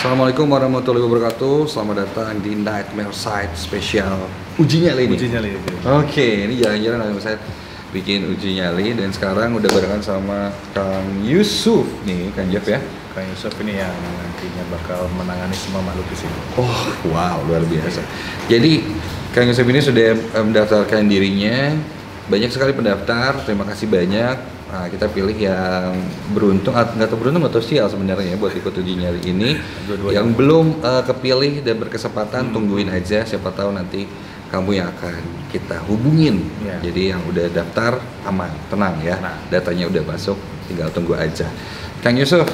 Assalamualaikum warahmatullahi wabarakatuh. Selamat datang di Nightmare Side spesial uji nyali ini. Uji nyali. Oke, ini jalan-jalan Nightmare Side bikin uji nyali dan sekarang udah barengan sama Kang Yusuf nih, Kang Jeff ya. Kang Yusuf ini yang nantinya bakal menangani semua makhluk di sini. Oh, wow, luar biasa. Jadi Kang Yusuf ini sudah eh, mendaftarkan dirinya. Banyak sekali pendaftar. Terima kasih banyak. Nah, kita pilih yang beruntung, at- nggak beruntung atau sial sebenarnya ya buat ikut uji nyali ini. Dua-duanya. Yang belum eh, kepilih dan berkesempatan tungguin aja. Siapa tahu nanti kamu yang akan kita hubungin. Ya. Jadi yang udah daftar aman, tenang ya. Tenang. Datanya udah masuk, tinggal tunggu aja. Kang Yusuf,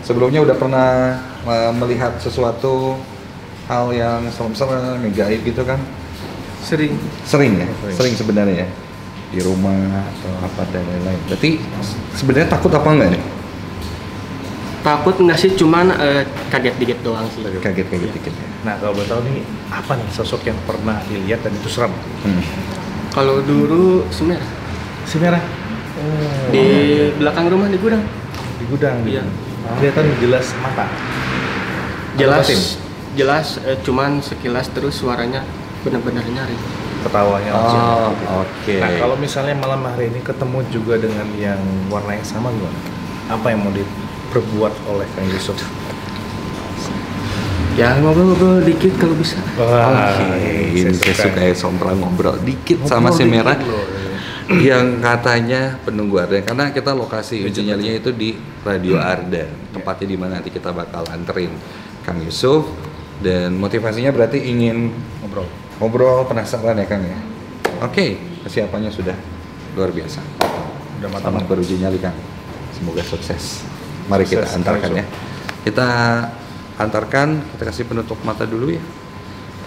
sebelumnya udah pernah eh, melihat sesuatu hal yang serem-serem, yang gaib gitu kan? Sering. Sering ya, Sering. sering sebenarnya ya di rumah atau apa dan lain-lain. Berarti sebenarnya takut apa enggak nih? Takut nggak sih, cuman eh, kaget dikit doang sih. Kaget-kaget dikit ya. Nah kalau boleh tahu nih apa nih sosok yang pernah dilihat dan itu seram? Hmm. Kalau dulu sebenarnya Si merah. di belakang rumah di gudang di gudang. Iya. Kelihatan jelas mata. jelas jelas eh, cuman sekilas terus suaranya benar-benar nyari. Ketawanya Oh, oke. Nah kalau misalnya malam hari ini ketemu juga dengan yang warna yang sama gimana? Apa yang mau diperbuat oleh Kang Yusuf? Ya ngobrol-ngobrol dikit kalau bisa. Wah, Oke, ini saya suka ya sompral ngobrol dikit sama si Ngobrol merah loh. yang katanya penunggu Arda karena kita lokasi uji nyalinya itu di Radio Arda tempatnya di mana nanti kita bakal anterin Kang Yusuf dan motivasinya berarti ingin Ngobrol. Ngobrol penasaran ya Kang ya oke kesiapannya sudah luar biasa Udah selamat matang. beruji nyali Kang semoga sukses mari kita Sukses, antarkan Kang ya kita antarkan kita kasih penutup mata dulu ya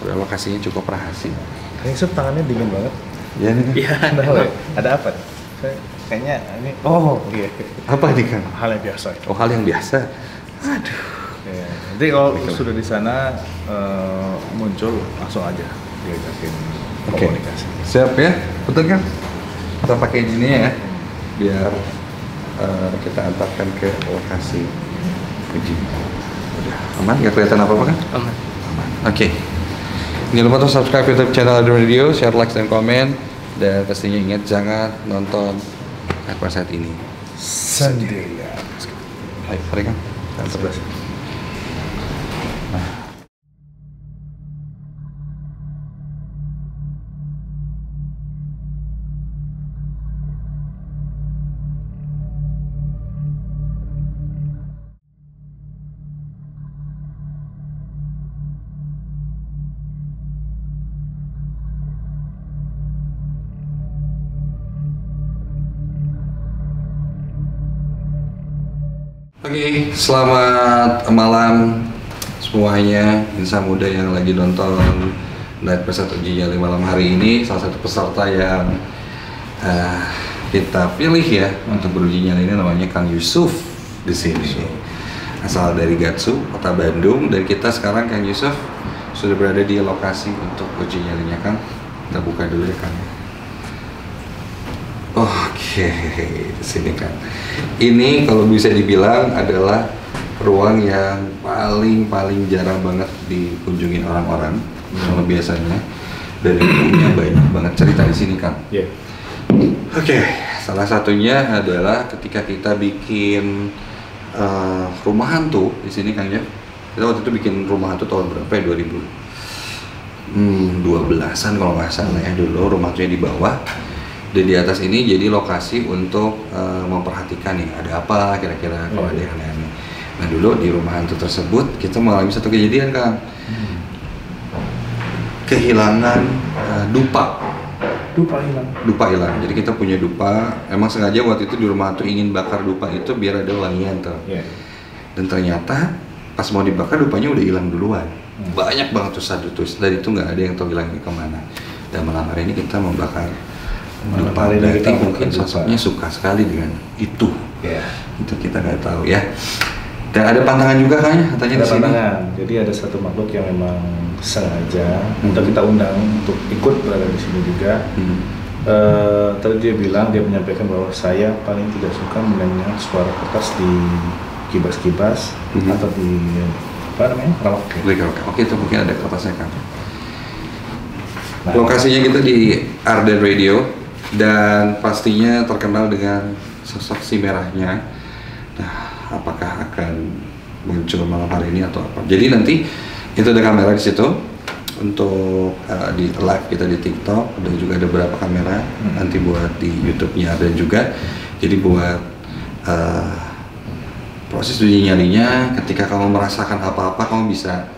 Udah lokasinya cukup rahasia Kang Yusuf tangannya dingin banget. ya nih Kang. Iya. Ada apa? Ada apa? Saya kayaknya ini. Oh iya. apa nih Kang Hal yang biasa. oh hal yang biasa Ya, nanti kalau sudah di sana eh, muncul langsung aja diajakin Oke. komunikasi. Siap ya? Betul kan? Kita pakai ini ya, biar eh, kita antarkan ke lokasi uji. Udah aman? Gak kelihatan apa-apa kan? Aman. Aman. Oke. Jangan lupa untuk subscribe YouTube channel Adro Radio, share, like, dan komen. Dan pastinya ingat jangan nonton apa saat ini. Sendirian. Ayo, mari kan? Oke, selamat malam semuanya insan muda yang lagi nonton Night Pesat Uji Nyali malam hari ini. Salah satu peserta yang eh, kita pilih ya untuk beruji nyali ini namanya Kang Yusuf di sini. Asal dari Gatsu kota Bandung. Dan kita sekarang Kang Yusuf sudah berada di lokasi untuk uji nyalinya Kang. Kita buka dulu ya Kang. Oke, sini kan. Ini kalau bisa dibilang adalah ruang yang paling paling jarang banget dikunjungi orang-orang kalau biasanya dan punya banyak banget cerita di sini kan. Iya. Oke, salah satunya adalah ketika kita bikin eh, rumah hantu di sini Kang Jeff. Kita waktu itu bikin rumah hantu tahun berapa ya? 2000 hmm, 12-an kalau nggak salah ya dulu rumah hantunya di bawah. Dan di atas ini jadi lokasi untuk eh, memperhatikan nih ada apa kira-kira kalau ada yang aneh-aneh. Nah dulu di rumah hantu tersebut kita mengalami satu kejadian Kang. Kehilangan eh, dupa Dupa hilang. dupa hilang. Jadi kita punya dupa. Emang sengaja waktu itu di rumah hantu ingin bakar dupa itu biar ada wangian tuh. Iya. Dan ternyata pas mau dibakar dupanya udah hilang duluan. Hmm. Banyak banget tuh sadus dan itu nggak ada yang tahu hilangnya ke mana. Dan malam hari ini kita membakar Berarti kita mungkin dupa. sosoknya suka sekali dengan itu. Iya. Itu kita nggak tahu ya. Dan ada pantangan juga kayaknya katanya Ada di sini. pandangan. Jadi ada satu makhluk yang memang sengaja Hmm. untuk kita undang untuk ikut berada di sini juga. Hmm. Eh, tadi dia bilang dia menyampaikan bahwa saya paling tidak suka mendengar suara kertas di kibas-kibas Mhm. atau di apa namanya rawak Roka. Oke itu mungkin ada kertasnya kan. Nah, Lokasinya kita di Arden Radio dan pastinya terkenal dengan sosok si merahnya. Nah, apakah akan muncul malam hari ini atau apa? Jadi nanti itu ada kamera di situ untuk uh, di live kita di TikTok dan juga ada beberapa kamera Hmm. nanti buat di YouTube-nya ada juga. Jadi buat uh, proses uji nyalinya ketika kamu merasakan apa-apa kamu bisa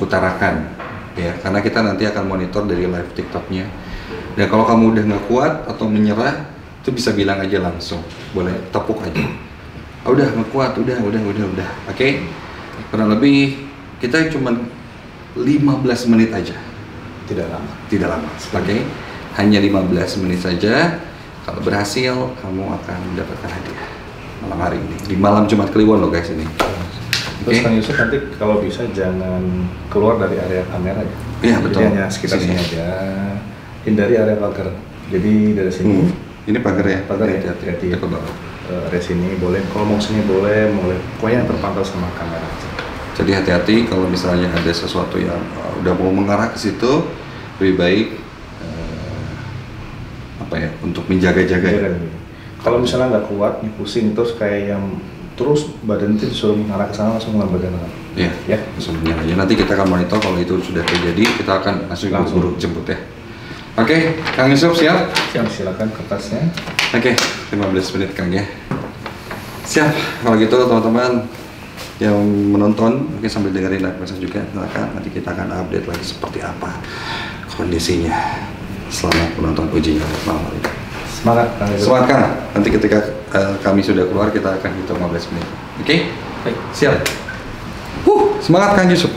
utarakan ya karena kita nanti akan monitor dari live TikToknya dan kalau kamu udah nggak kuat atau menyerah itu bisa bilang aja langsung. Boleh tepuk aja. "Ah, udah nggak kuat udah udah udah udah. Oke? Kurang lebih kita cuma 15 menit aja. Tidak lama. Tidak lama. Oke? Hanya 15 menit saja. Kalau berhasil kamu akan mendapatkan hadiah. Malam hari ini. Di malam Jumat Kliwon loh guys ini. Terus. Kang Yusuf nanti kalau bisa jangan keluar dari area kamera ya. Iya, betul. jadi hanya sekitar sini aja hindari area pagar. Jadi dari sini Hmm. ini pagar ya? Pagar ya hati-hati. Ya Takut banget. Eh, area sini boleh kalau mau sini boleh boleh. Pokoknya yang terpantau sama kamera. Jadi hati-hati kalau misalnya ada sesuatu yang uh, udah mau mengarah ke situ lebih baik uh, apa ya untuk menjaga-jaga ya. Kalau misalnya nggak kuat pusing terus kayak yang terus badan itu disuruh mengarah ke sana langsung ngelambat badan ya? ya sebenarnya aja nanti kita akan monitor kalau itu sudah terjadi kita akan langsung, Langsung. buru jemput ya oke Kang Yusuf siap siap silakan kertasnya Oke, 15 menit Kang ya. Siap, kalau gitu teman-teman yang menonton mungkin sambil dengerin live message juga silakan nanti kita akan update lagi seperti apa kondisinya selamat menonton ujinya malam hari semangat Kang Yusuf. Semangat Kang, nanti ketika eh, kami sudah keluar kita akan hitung 15 menit. Oke? Baik. Siap. Huh, semangat Kang Yusuf.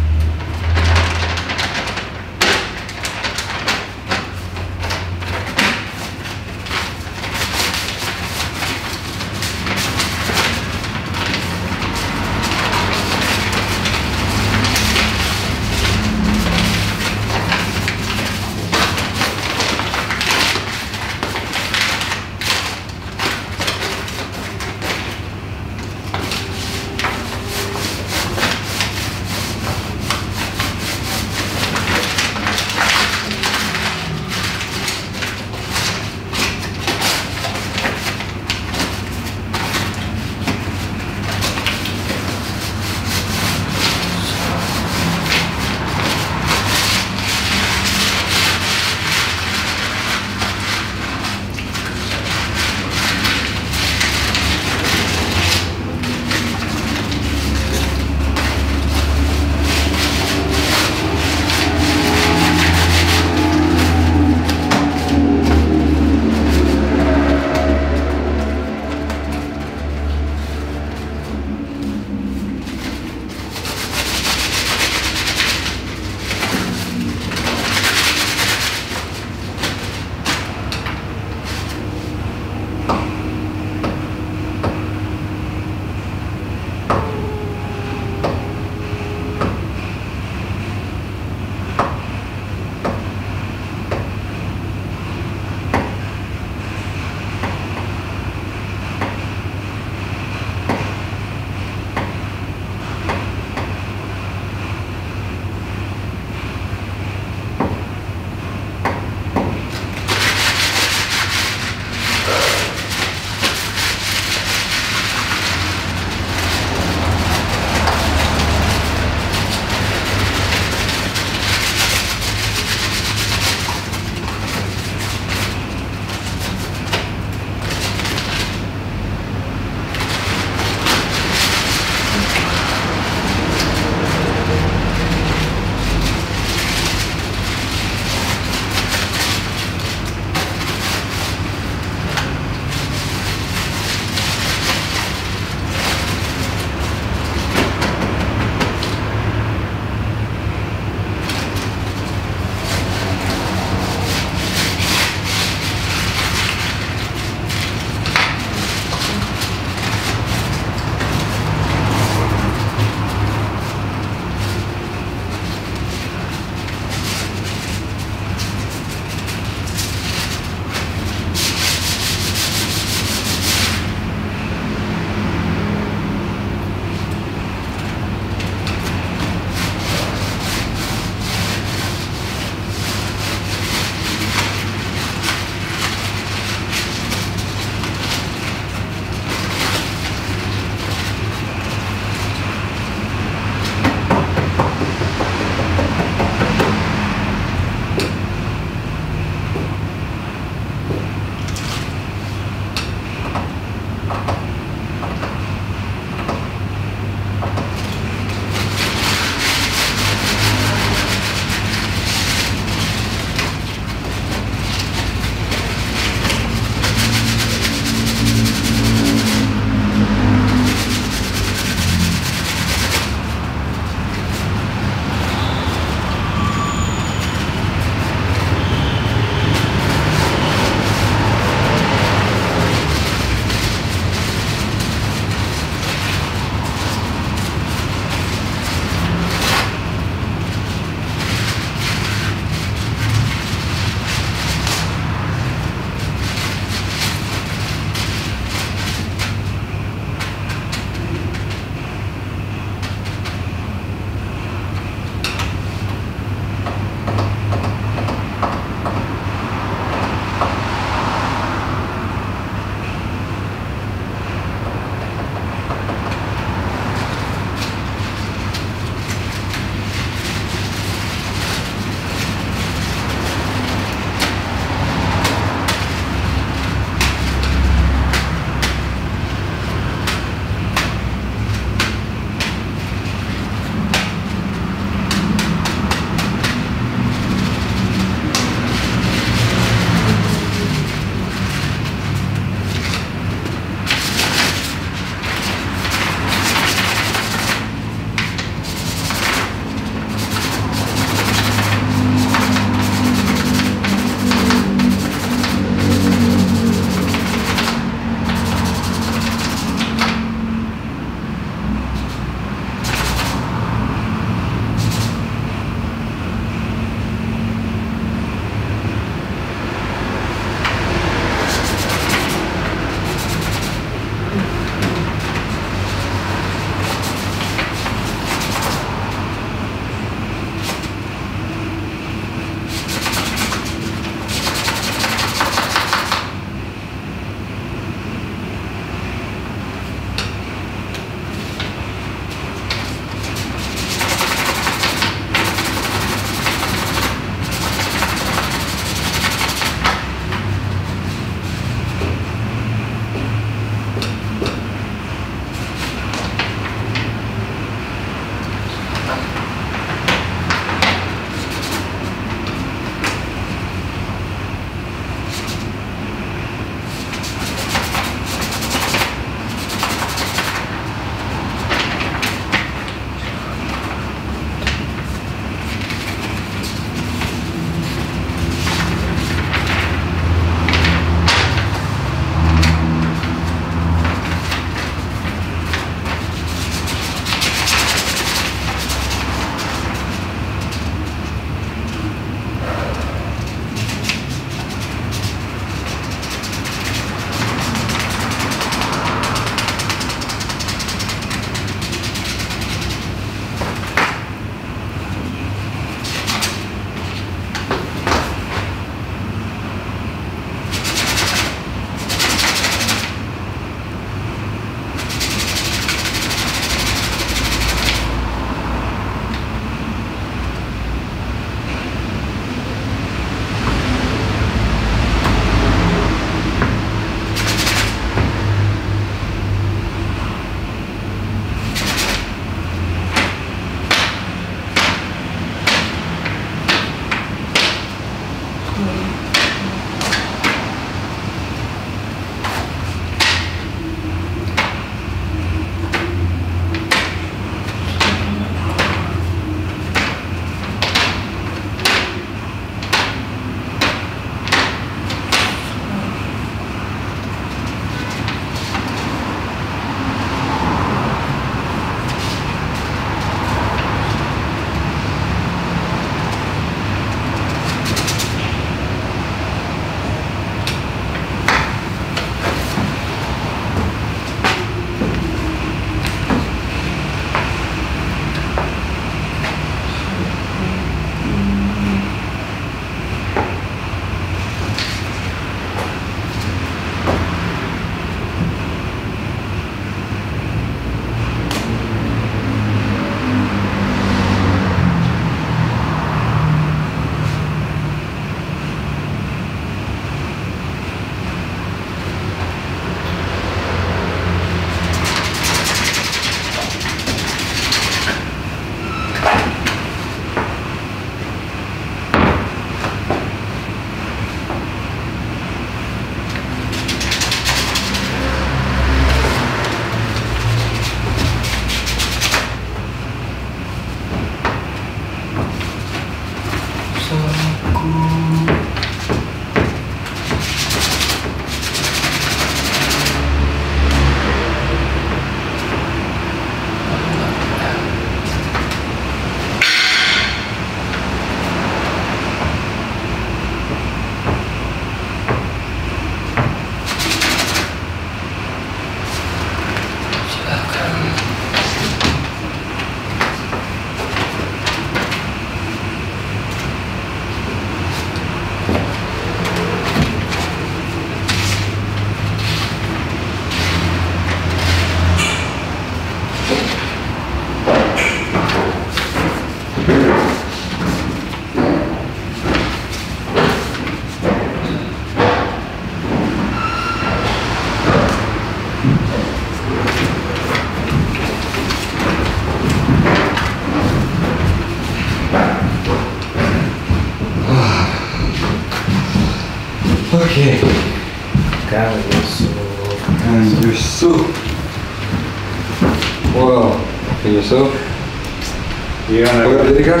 Jadi kan.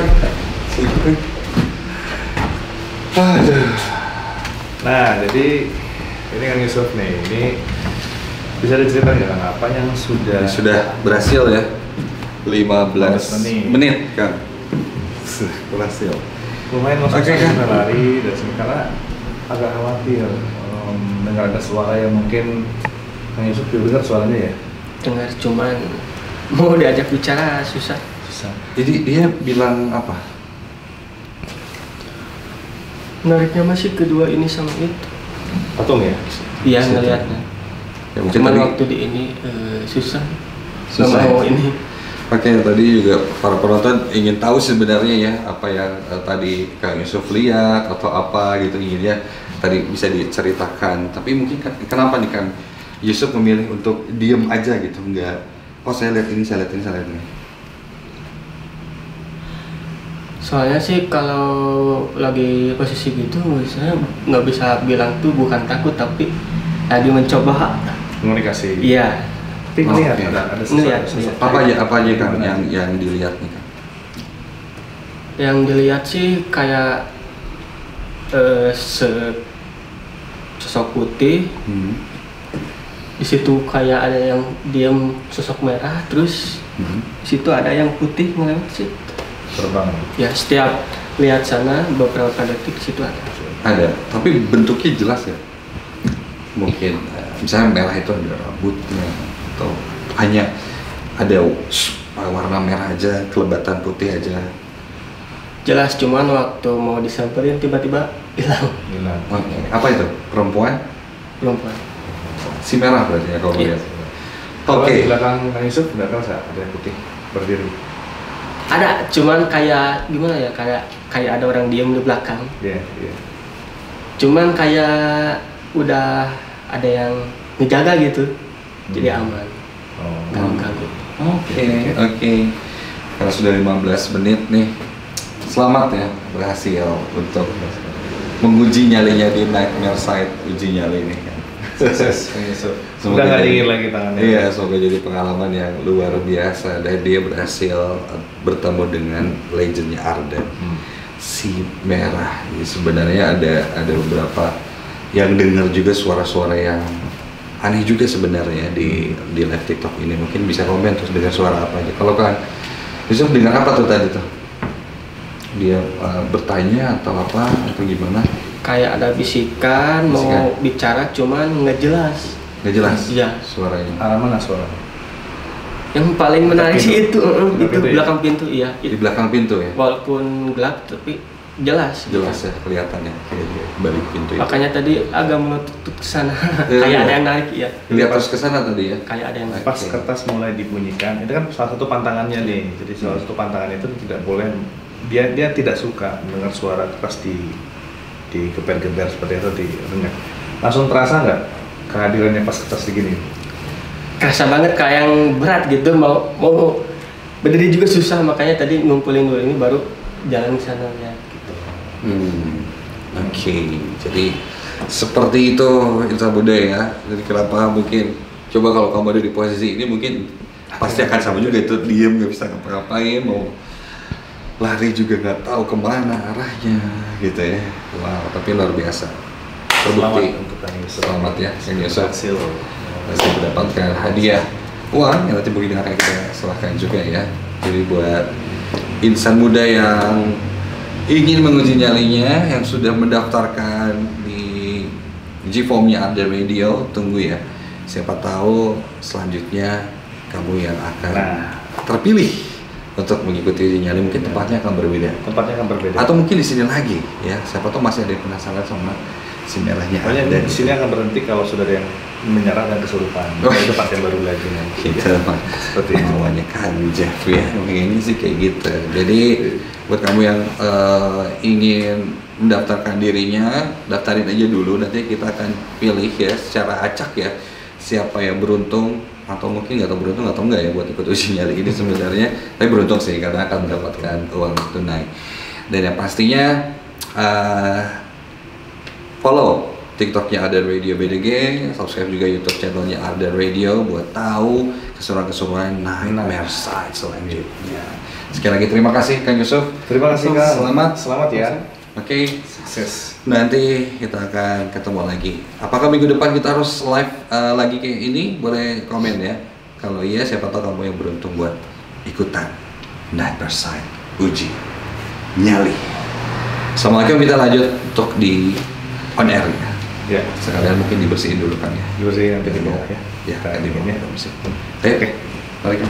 Aduh. Nah, jadi ini Kang Yusuf nih. Ini bisa diceritakan nggak Kang, apa yang sudah Ya, sudah berhasil ya. 15 menit. menit, Kang. Berhasil. lumayan masuk okay, lari dan sini karena agak khawatir um, dengar ada suara yang mungkin Kang Yusuf juga dengar suaranya ya dengar cuman mau diajak bicara susah Jadi dia bilang apa? menariknya masih kedua ini sama itu patung ya? Iya ngelihatnya Ya, mungkin cuman tadi- waktu di ini eh, susah. Susah mau ya? ini. Oke, tadi juga para penonton ingin tahu sebenarnya ya apa yang eh, tadi Kang Yusuf lihat atau apa gitu inginnya tadi bisa diceritakan. Tapi mungkin kan- kenapa nih Kang Yusuf memilih untuk diem aja gitu, nggak oh saya lihat ini, saya lihat ini, saya lihat ini. Soalnya sih kalau lagi posisi gitu saya nggak bisa bilang tuh bukan takut tapi lagi mencoba komunikasi iya tapi ngelihat Oke. ada ada Ngelihat, sesuatu, ngelihat. Apa aja apa aja Gimana? yang yang dilihat nih Kang? yang dilihat sih kayak eh, se sosok putih Hmm. di situ kayak ada yang diam sosok merah terus Hmm. di situ ada yang putih ngelewat sih terbang ya setiap lihat sana beberapa detik situ ada Ada, tapi bentuknya jelas ya. Mungkin eh, misalnya merah itu ada rambutnya atau hanya ada s- warna merah aja, kelebatan putih aja. jelas cuman waktu mau disamperin tiba-tiba hilang hilang Oke, apa itu? Perempuan? perempuan Si merah berarti ya kalau Iya. lihat. Kalau Oke. di belakang Kang Yusuf kerasa ada yang putih berdiri ada cuman kayak gimana ya kayak kayak ada orang diem di belakang iya iya cuman kayak udah ada yang ngejaga gitu jadi Hmm. aman oh nggak ganggu Oke, oke. Karena sudah 15 menit nih. Selamat ya, berhasil untuk menguji nyalinya di Nightmare Side uji nyali ini. Sukses Yusuf Semoga nggak jadi- dingin lagi tangannya Iya, semoga jadi pengalaman yang luar biasa dan dia berhasil bertemu dengan legendnya Arden. Hmm. Si merah. Jadi sebenarnya ada ada beberapa yang dengar juga suara-suara yang aneh juga sebenarnya di di live TikTok ini. Mungkin bisa komen terus dengar suara apa aja. Kalau kan Yusuf dengar apa tuh tadi tuh? Dia uh, bertanya atau apa atau gimana? Kayak ada bisikan, mau Bisikan. bicara cuman nggak jelas Nggak jelas Iya. suaranya. arah mana suara yang paling menarik Pintu. sih itu Belakang itu pintu ya? belakang pintu iya Di belakang pintu ya. walaupun gelap tapi jelas Jelas ya kelihatannya balik pintu itu. makanya tadi agak menutup ke sana Iya. kayak ada yang narik ya Lihat terus ke sana tadi ya. kayak ada yang narik pas kertas mulai dibunyikan itu kan salah satu pantangannya nih jadi salah satu pantangan itu tidak boleh dia dia tidak suka mendengar suara di di geber-geber seperti itu di renyah langsung terasa nggak kehadirannya pas kertas digini kerasa banget kayak yang berat gitu. Mau mau berdiri juga susah. Makanya tadi ngumpulin dulu ini baru jalan ke sana lihat gitu. Hmm. Oke, jadi seperti itu Insa Buddha ya. Jadi kenapa mungkin coba kalau kamu ada di posisi ini mungkin pasti akan sama juga itu diem nggak bisa ngapa-ngapain mau lari juga nggak tahu ke mana arahnya gitu ya wow tapi luar biasa Selamat terbukti untuk Kang Yusuf. Selamat ya, Kang Yusuf. Berhasil. masih mendapatkan hadiah uang yang nanti mungkin akan kita serahkan juga ya jadi buat insan muda yang ingin menguji nyalinya yang sudah mendaftarkan di G-Formnya Under Radio tunggu ya siapa tahu selanjutnya kamu yang akan Nah. terpilih untuk mengikuti uji nyali mungkin tempatnya akan berbeda Tempatnya akan berbeda. atau mungkin di sini lagi ya siapa tahu masih ada yang penasaran sama si merahnya Pokoknya ada di sini akan berhenti kalau sudah ada yang menyerah dan kesurupan. Oh. Itu tempat yang baru lagi nanti. kita mah Seperti itu. maunya kan Jeff ya ini sih kayak gitu jadi buat kamu yang eh, ingin mendaftarkan dirinya daftarin aja dulu nanti kita akan pilih ya secara acak ya siapa yang beruntung atau mungkin nggak tahu beruntung atau enggak ya buat ikut uji nyali ini sebenarnya tapi beruntung sih karena akan mendapatkan uang tunai dan yang pastinya eh, follow TikToknya Ardan Radio BDG, subscribe juga YouTube channelnya Ardan Radio buat tahu keseruan-keseruan Nightmare Side selanjutnya. Sekali lagi terima kasih Kang Yusuf. Terima kasih Kang. Selamat. Selamat ya. Oke, Sukses. nanti kita akan ketemu lagi. Apakah minggu depan kita harus live uh, lagi kayak ini? Boleh komen ya. Kalau iya, siapa tahu kamu yang beruntung buat ikutan Nightmare Side uji nyali. Assalamualaikum kita lanjut untuk di on air ya. Ya. Sekalian mungkin dibersihin dulu kan ya. Dibersihin nanti di bawah ya. Ya, Kita di bawah ya. kita bersih. Ayo, Oke. balik.